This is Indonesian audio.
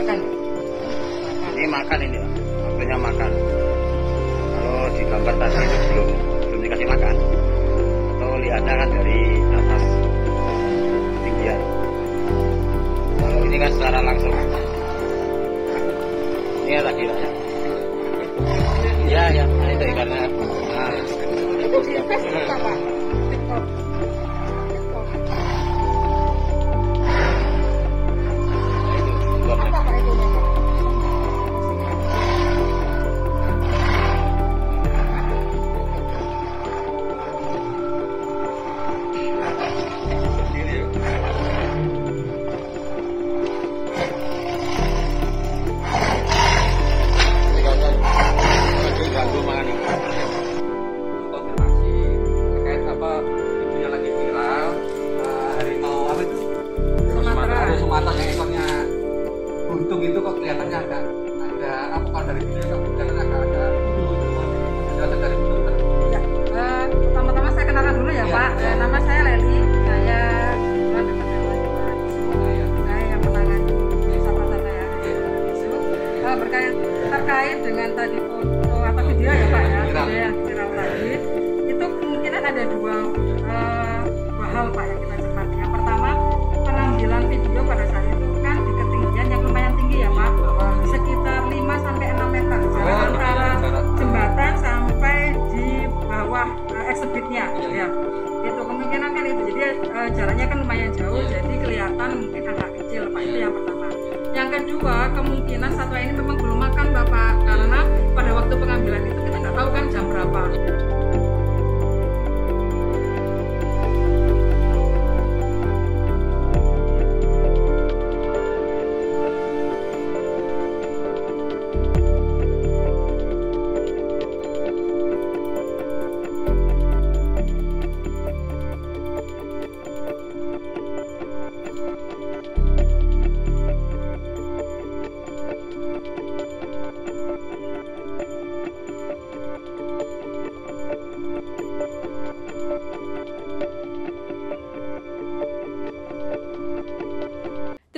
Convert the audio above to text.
dimakan. Ini makan ini, waktunya makan. Kalau di gambar tadi itu belum belum dikasih makan. Atau lihatnya kan dari atas ketinggian. Kalau ini kan secara langsung. Ini ya tadi Pak, ya. Iya, ya, nah, itu ikannya. Nah, kelihatannya agak ada apa kalau dari video kok kelihatannya agak ada penjelasan dari buntung kan Ya, eh, pertama-tama saya kenalkan dulu ya Ya, Pak. ya. Nama saya Leli. Saya kebetulan dekat dengan Pak Isu. ya. Saya yang menangani desa Pasaraya ya, Isu. Eh, terkait dengan tadi foto atau video ya ya itu kemungkinan kan itu. Jadi eh, jaraknya kan lumayan jauh jadi kelihatan mungkin agak kecil pak. Itu yang pertama. Yang kedua kemungkinan satwa ini memang belum makan bapak. Karena pada waktu pengambilan itu kita nggak tahu kan jam